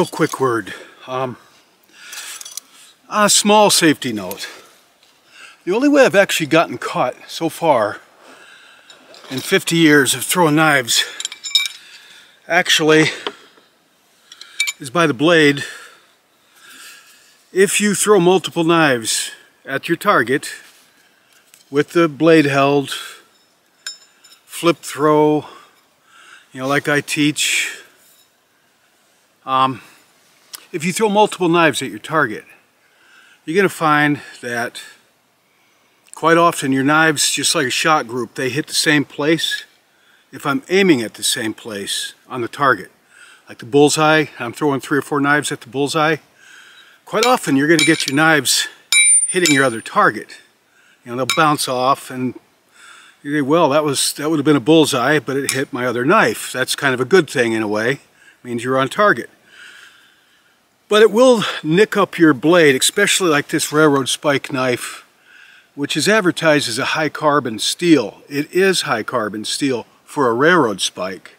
Real quick word. Um, a small safety note. The only way I've actually gotten caught so far in 50 years of throwing knives actually is by the blade. If you throw multiple knives at your target with the blade held, flip throw, you know, like I teach, um, if you throw multiple knives at your target, you're going to find that quite often your knives, just like a shot group, they hit the same place if I'm aiming at the same place on the target. Like the bullseye, I'm throwing three or four knives at the bullseye. Quite often you're going to get your knives hitting your other target. You know, they'll bounce off and you say, well, that was that would have been a bullseye, but it hit my other knife. That's kind of a good thing in a way. Means you're on target. But it will nick up your blade, especially like this railroad spike knife, which is advertised as a high carbon steel. It is high carbon steel for a railroad spike,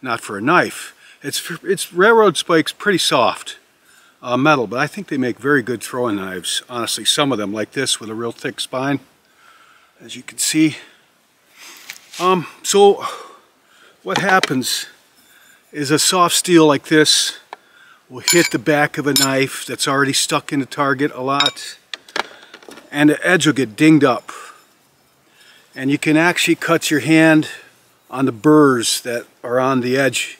not for a knife. It's, it's railroad spikes pretty soft uh, metal, but I think they make very good throwing knives. Honestly, some of them like this with a real thick spine, as you can see. Um, so what happens is a soft steel like this will hit the back of a knife that's already stuck in the target a lot and the edge will get dinged up. And you can actually cut your hand on the burrs that are on the edge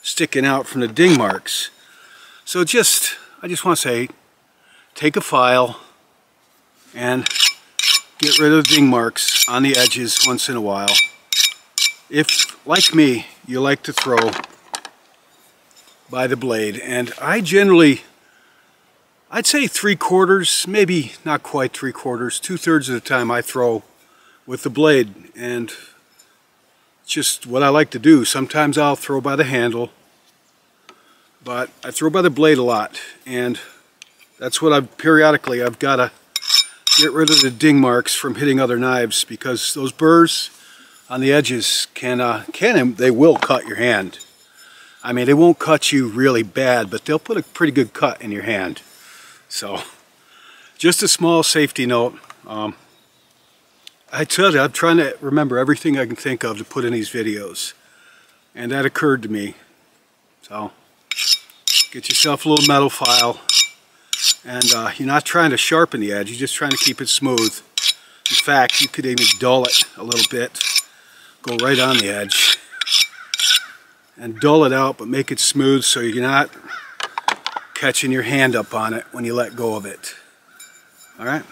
sticking out from the ding marks. So just I just want to say take a file and get rid of the ding marks on the edges once in a while. If like me you like to throw by the blade. And I generally, I'd say three quarters, maybe not quite three quarters, two thirds of the time I throw with the blade. And just what I like to do. Sometimes I'll throw by the handle, but I throw by the blade a lot. And that's what I've periodically, I've got to get rid of the ding marks from hitting other knives because those burrs on the edges can, uh, can they will cut your hand. I mean, they won't cut you really bad, but they'll put a pretty good cut in your hand. So, just a small safety note. Um, I tell you, I'm trying to remember everything I can think of to put in these videos. And that occurred to me. So, get yourself a little metal file. And uh, you're not trying to sharpen the edge, you're just trying to keep it smooth. In fact, you could even dull it a little bit. Go right on the edge and dull it out, but make it smooth so you're not catching your hand up on it when you let go of it. All right?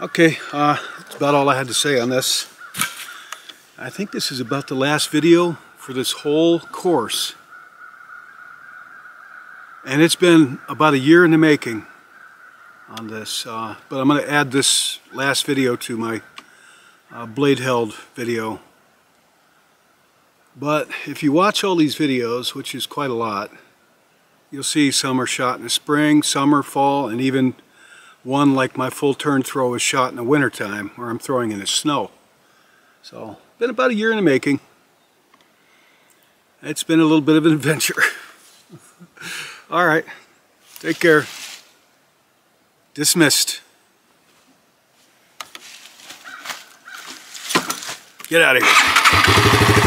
Okay, uh, that's about all I had to say on this. I think this is about the last video for this whole course. And it's been about a year in the making on this. Uh, but I'm going to add this last video to my uh, blade held video but if you watch all these videos, which is quite a lot, you'll see some are shot in the spring, summer, fall, and even one like my full turn throw is shot in the wintertime where I'm throwing in the snow. So, been about a year in the making. It's been a little bit of an adventure. All right, take care. Dismissed. Get out of here.